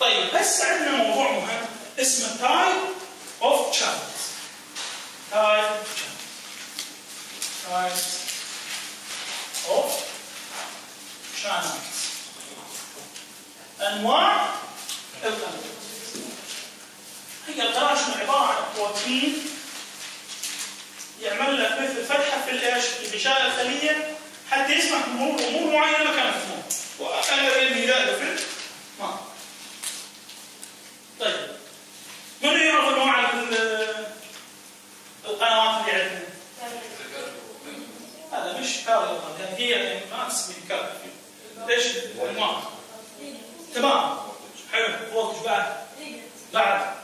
طيب هسه عندنا موضوع مهم. اسمه types of channels types types of channels انواع القنوات هي القناه عبارة عن بروتين يعمل لك مثل فتحة في الإيش؟ في غشاء الخلية. حتى يسمح بمرور امور معينه مكان المرور وأنا اريد ذلك في ما طيب من يعرف انواع ال- القنوات اللي عندنا؟ هذا مش كارل يعني هي ما تسمي كارل ليش الانواع؟ تمام حلو فولتج بعد بعد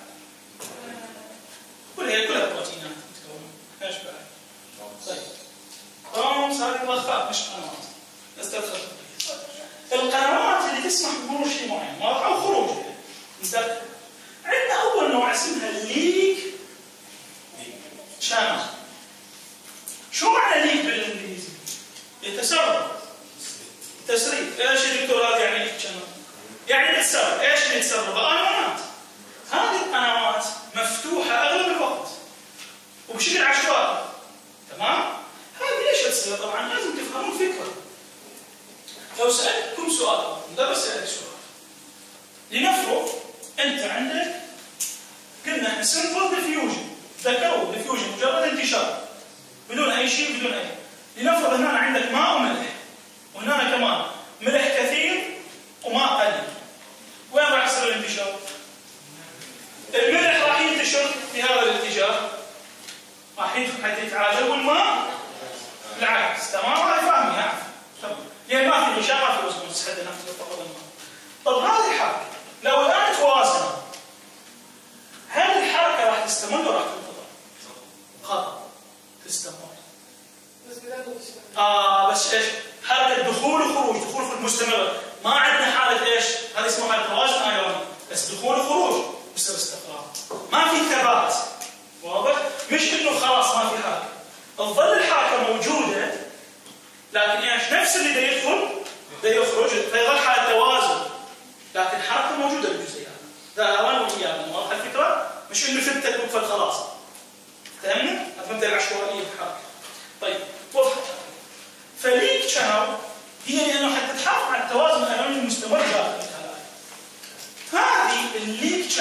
كلها كلها بروتينات تتكون إيش بعد؟ طيب رامز هذه ملخات مش قنوات بس تدخل القنوات اللي تسمح بمرور شيء معين واضح أو خروج ندخل عندنا اول نوع اسمها ال leak channel leak بالإنجليزي؟ يتسرب تسريب. إيش يا دكتور؟ هذا يعني channel؟ يعني يتسرب إيش يتسرب؟ الايونات هذه القنوات مفتوحة أغلب الوقت. وبشكل عشوائي. تمام؟ هذه ليش تصير؟ طبعا لازم تفهمون فكرة. لو سألتكم سؤال مدرس سالك سؤال. لنفرض أنت عندك قلنا simple diffusion ذكروا diffusion مجرد انتشار. بدون أي شيء بدون أي. لنفرض هنا عندك ماء وملح وهنا كمان ملح كثير وماء قليل. وين راح يصير الانتشار؟ الملح راح ينتشر في هذا الاتجاه. راح يدخل حتى يتعالج والماء العكس تمام؟ هذا فاهم يعني يعني ما في غشاء ما في نفس فقط الماء. طب هذه الحركه لو الان توازن هل الحركه راح تستمر ولا راح تنقطع؟ خطا تستمر بس بدأت آه بس إيش؟ حركه دخول وخروج دخول وخروج مستمره ما عندنا حالة إيش؟ هذه اسمها حاله توازن ايوني بس دخول وخروج بيصير استقرار ما في ثبات واضح؟ مش انه خلاص ما في حركه تظل الحركه موجوده لكن إيش؟ نفس اللي دا يدخل دا يخرج فيظل حاله توازن لكن الحركه موجوده بالجزيئات ذا اوان وايانا واضح الفكرة؟ مش انه فتت وقفل خلاص فهمني؟ هذا مبدا العشوائيه بالحركه طيب وضحت channel هي لأنه حتى تحافظ على التوازن الايوني المستمر داخل الخلايا. هذه ال leak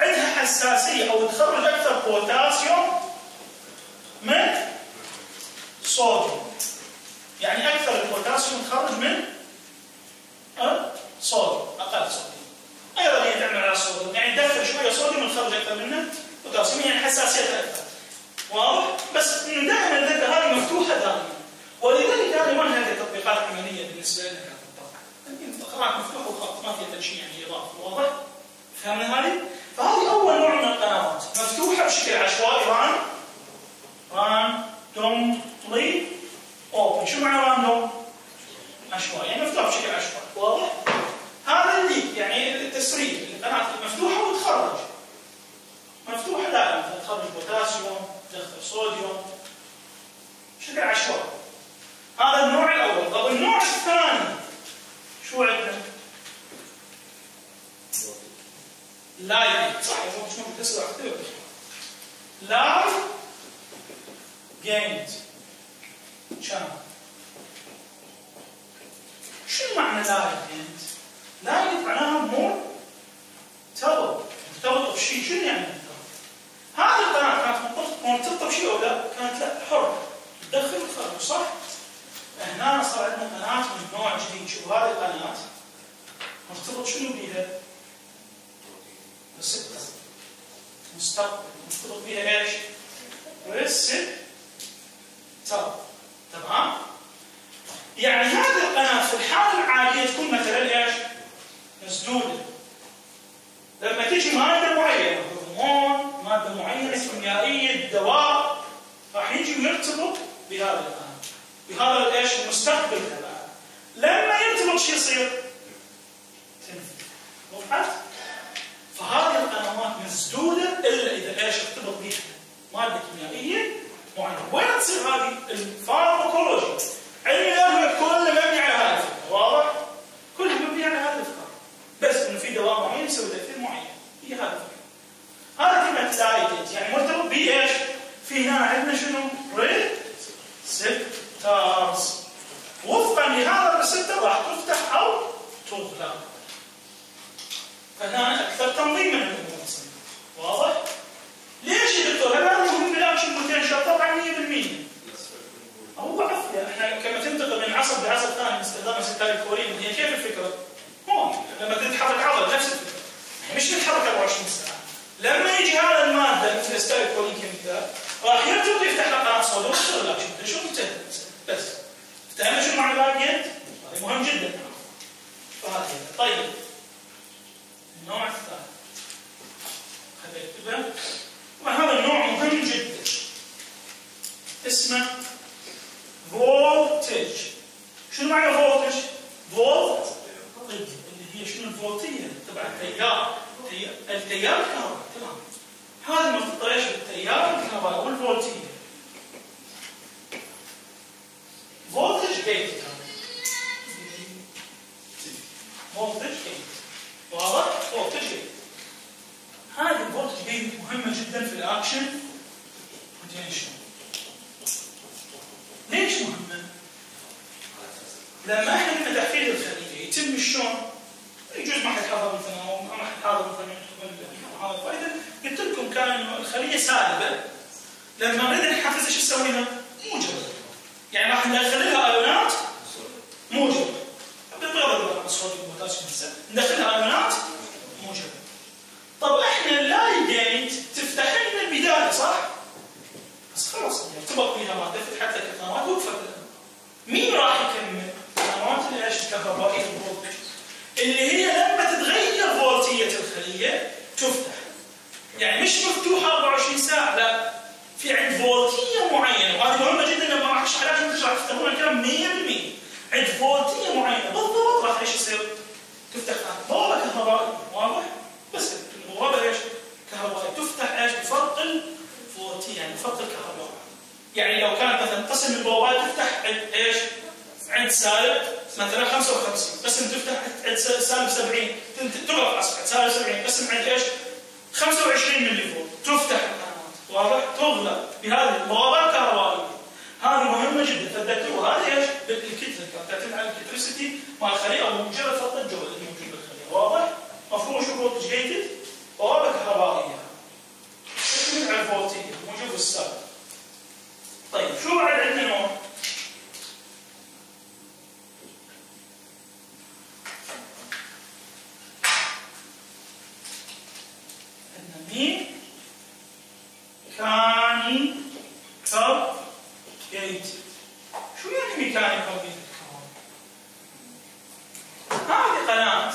عندها حساسية أو تخرج أكثر بوتاسيوم من صوديوم. يعني أكثر البوتاسيوم تخرج من الصوديوم أقل صوديوم. أيضا هي تعمل على الصوديوم يعني تدخل شوية صوديوم وتخرج أكثر منه بوتاسيوم يعني حساسيتها أكثر. واضح؟ بس دائما الذكر هذه مفتوحة دائما ولذلك هذه ما لها تطبيقات عمليه بالنسبة لنا كطباخ. القراءات مفتوحه وخلاص ما فيها تنشين يعني إضافة واضح؟ فهمنا هذه؟ فهذه أول نوع من القنوات مفتوحة بشكل عشوائي ران randomly open شو معنى random؟ عشوائي يعني مفتوح بشكل عشوائي واضح؟ هذا ال leak يعني التسريب القناه مفتوحه وتخرج مفتوحه دائما تخرج بوتاسيوم تدخل صوديوم بشكل عشوائي هذا النوع الأول طب النوع الثاني شو عندنا؟ لايف صح هو gated channel شو معنى لايف جيند؟ لايف معناها مور مرتبط مرتبط بشيء شنو يعني مرتبط؟ هذه القناه كانت مرتبطه بشيء أو لا؟ كانت لا حره تدخل وتخرج صح؟ هنا صار عندنا قناه من نوع جديد شوف هذه القناه مرتبط شنو بيها؟ مستقبل مرتبط بيها إيش؟ بالستة تمام؟ يعني هذه القناه في الحاله العاديه تكون مثلا إيش؟ مسدوده لما تيجي ماده معينه هرمون ماده معينه كيميائيه دواء راح يجي ويرتبط بهذا القناه بهذا الايش المستقبل تبعها لما يرتبط شو يصير؟ تنفذ وضحت؟ فهذه القنوات مسدوده الا اذا إيش ارتبط بها ماده كيميائيه معينه وين تصير هذه؟ ال pharmacology علم الادويه كله مبني على هذه الفكرة واضح؟ كله مبني على هذه الفكرة بس إنه في دواء معين يسوي تأثير معين هي هذا الفكرة هذا كلمة ligand يعني مرتبط بإيش؟ في هنا عندنا شنو؟ receptors وفقا لهذا ال receptor راح تفتح أو تغلق فهنا أكثر تنظيما للامور واضح؟ ليش يا دكتور؟ هل هذا مهم بال action potential؟ طبعا 100% هو عفوا إحنا كما تنتقل من عصب لعصب ثاني باستخدام ال acetylcholine هي كيف الفكرة؟ هون لما تتحرك عضله نفس الفكرة يعني مش تتحرك 24 ساعه لما يجي هذا الماده مثل ال acetylcholine كمثال راح يرتبط ويصير الاكشن شو انتهى بس. شو معنى الباقيات؟ هذا مهم جدا. فهذه طيب. النوع الثالث خلينا نكتبه طبعا هذا النوع مهم جدا. اسمه voltage شنو معنى voltage؟ volt اللي هي شنو الفولتية تبع التيار؟ التيار الكهربائي تمام. مرتبطه إيش؟ بالتيار الكهربائي والفولتية. voltage A باور فولتج A هذا الفولتج جين مهمة جدا في الأكشن. بوتنشال ليش مهمة؟ لما إحنا لما تحفيز الخلية يتم شلون؟ يجوز ما حد حضر مثلا أو ما حد حاضر مثلا هذا فايدة قلت لكم كان انه الخلية سالبة. لما نريد نحفزها شو نسوي لها؟ موجبة يعني راح ندخل لها ايونات موجب بغض النظر عن الصوت 13 سنه ندخلها ايونات موجبة. طب إحنا اللايجينت تفتح لنا البداية صح؟ بس خلاص يعني ارتبط فيها ماده فتحت لك القنوات وقفت. مين راح يكمل؟ قنوات العش الكهربائية اللي هي لما تتغير فولتية الخلية تفتح. يعني مش مفتوحة 24 ساعة لا. في عند فولتية معينة وهذه مهمه جدا ما راح أشرح لها مش راح الكلام 100% عند فولتية تفتح بوابه كهربائيه واضح؟ بس البوابه إيش؟ كهربائيه تفتح إيش؟ بفرق الفولتيه يعني بفرق الكهرباء يعني لو كانت مثلا قسم البوابات تفتح عند إيش؟ عند سالب مثلا 55 قسم تفتح عند سالب 70 تغلق عند سالب 70 قسم عند إيش؟ 25 ملي فولت تفتح واضح؟ تغلق بهذه البوابات الكهربائيه هذه مهمة جدا تذكروا هذه إيش؟ بالكتله تعتمد على الكتريسيتي مال الخلية أو مجرد خط الجو اللي موجود بالخلية واضح؟ مفهوم شو فولتج جيتد؟ بوابه كهربائية تعتمد على الفولتيه موجود في السابق طيب شو بعد؟ عندنا مين؟ كاني كاب جيت شو يعني ميكانيكال جيت هذه قناة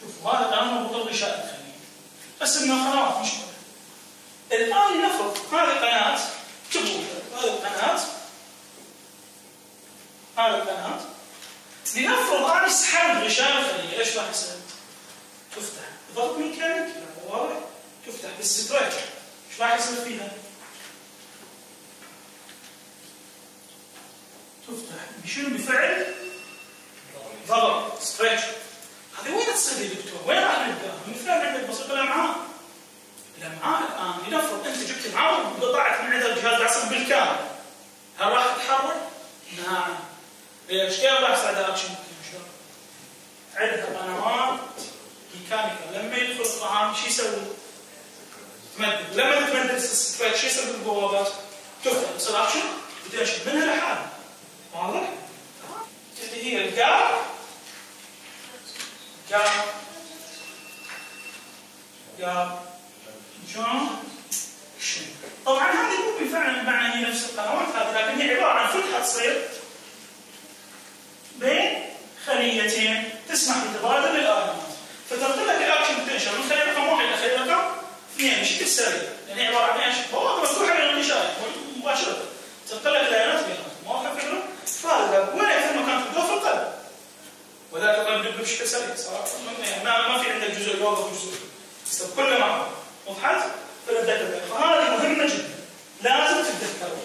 شوفوا هذا قناة مربوطة بغشاء الخلية بس قنوات مش الآن لنفرض هذه القناة تبغى هذه القناة هذه القناة لنفرض أنا سحبت غشاء الخلية إيش راح يصير؟ تفتح ضغط ميكانيكي واضح؟ تفتح بالستريتش إيش راح يصير فيها؟ تفتح بشنو بفعل ضغط stretch هذه وين تصير يا دكتور؟ وين راح نلقاها؟ مثل عندك بسيط الامعاء الامعاء الان لنفرض انت جبت امعاء وقطعت من عندها الجهاز العصبي بالكامل هل راح تتحرك؟ نعم كيف راح يصير اكشن عندها قنوات mechanical لما يدخل الطعام شو يسوي؟ تمدد لما تمدد شو يسوي بالبوابات؟ تفتح تصير اكشن وتنشد منها لحالها واضح؟ اللي هي ال gap gap gap junction طبعا هذه مو بالفعل بمعنى هي نفس القنوات هذه لكن هي عباره عن فتحه تصير بين خليتين تسمح بتبادل الايونات فتنقل لك ال action potential من خليه رقم واحد إلى خليه رقم اثنين. بشكل سريع يعني عبارة عن إيش؟ بوابه مفتوحة بين الغشاء مباشرة. تنقل لك الايونات بينهم واضح الفكرة؟ فهذا وين أكثر مكان تبدو في القلب؟ وذلك القلب يدق بشكل سريع. صراحة ما ما في عندك جزء يوقف يستوي كله معه وضحت؟ فنتذكر فهذه مهمه جدا لازم تتذكروا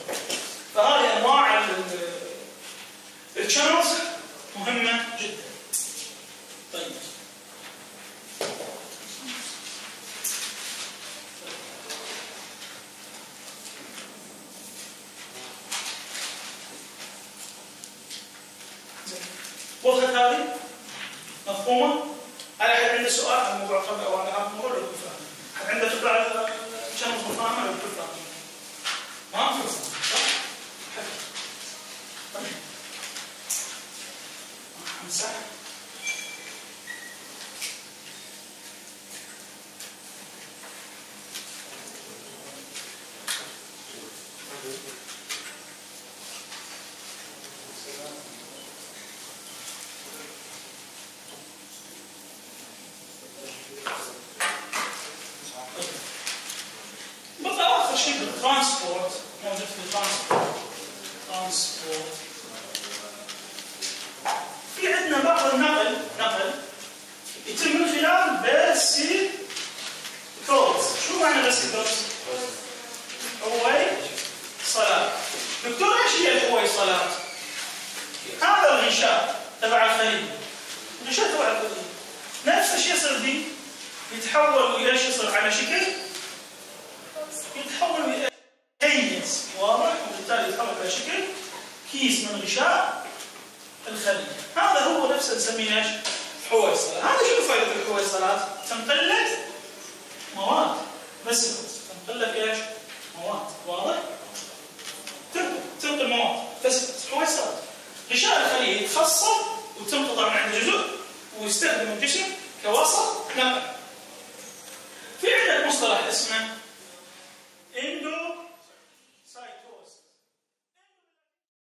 فهذه انواع الشانلز مهمه جدا هذه مفهومة؟ هل احد عنده سؤال عن أو عن هذا الموضوع ولا الكل فاهم؟ احد عنده فكره عن كان المفروض فاهمه ولا؟ ما صح؟ طيب. امسح شيء بال transport موجود في ال transport transport في عندنا بعض النقل نقل. يتم من خلال vesicles شو معنى vesicles؟ حويصلات. دكتور إيش هي الحويصلات؟ هذا الغشاء تبع الخلية الغشاء تبع الخلية نفس الشيء يصير دي يتحول إلى إيش يصير على شكل يتحول إلى كيس واضح وبالتالي يتحول إلى شكل كيس من غشاء الخلية هذا هو نفسه نسميه إيش؟ حويصلة هذا شنو فائدة الحويصلات؟ تنقل لك مواد بس